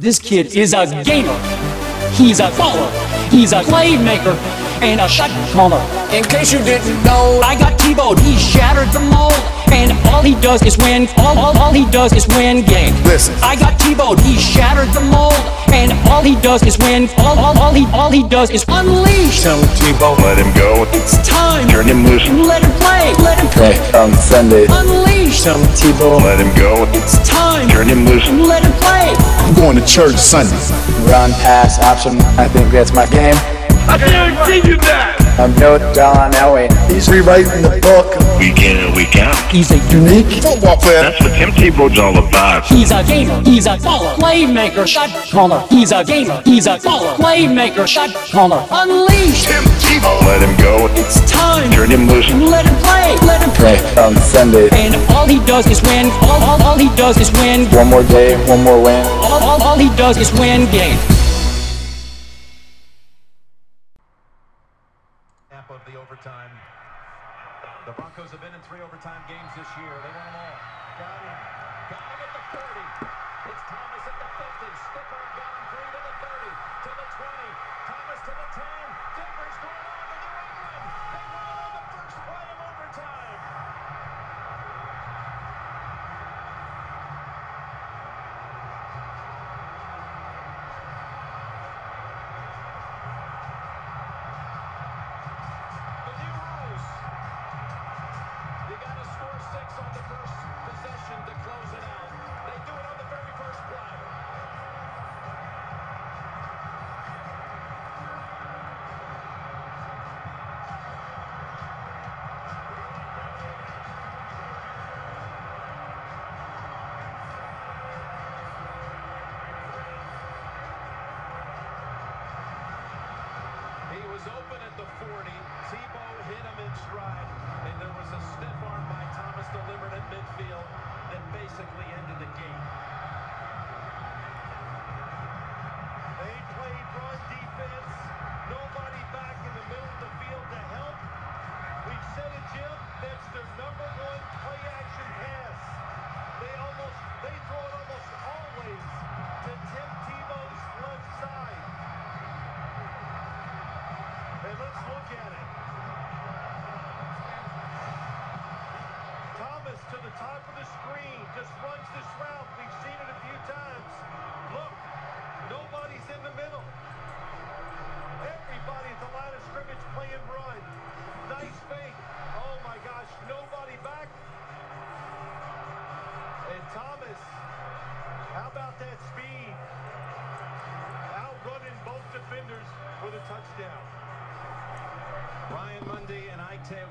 This kid is a gamer. He's a baller. He's a playmaker and a shot caller. In case you didn't know, I got T-Bowed. He shattered the mold. And all he does is win. All, all, all he does is win games. Listen. I got T-Bowed. He shattered the mold. And all he does is win. All, all, all he all he does is unleash. Tim Tebow, Let him go. It's time. Turn him loose. Let him play. Let him play um, on Sunday. unleash. Tim Tebow, Let him go. It's time. Turn him loose. Let him play. I'm going to church Sunday. run, pass, option. I think that's my game. I guarantee you that. I'm no John Elway. He's rewriting the book. Week in and week out. He's a unique. Football player. That's what Tim Tebow's all about. He's a gamer. He's a baller. Playmaker. Shot caller. He's a gamer. He's a baller. Playmaker. Shot caller. Unleash. Tim Tebow. Let him go. It's time. Turn him loose. Let him play. Let him Play on Sunday. And all he does is win. All, all, all he does is win. One more day, one more win. All, all, he does is win games. Of the overtime. The Broncos have been in three overtime games this year. They won them all. Got him. Got him at the 30. It's Thomas at the 50. Skipper got him three to the 30. To the 20. Thomas to the 10. Denver's going on to New England. They win was open at the 40. Tebow hit him in stride, and there was a stiff arm by Thomas delivered at midfield that basically ended the game. They played run defense. Nobody back in the middle of the field to help. We've said it, Jim. That's their number one play action pass. The top of the screen just runs this route. We've seen it a few times. Look, nobody's in the middle. Everybody at the line of scrimmage playing run. Nice fake. Oh my gosh, nobody back. And Thomas, how about that speed? Outrunning both defenders for the touchdown. Ryan Mundy and Ike Taylor.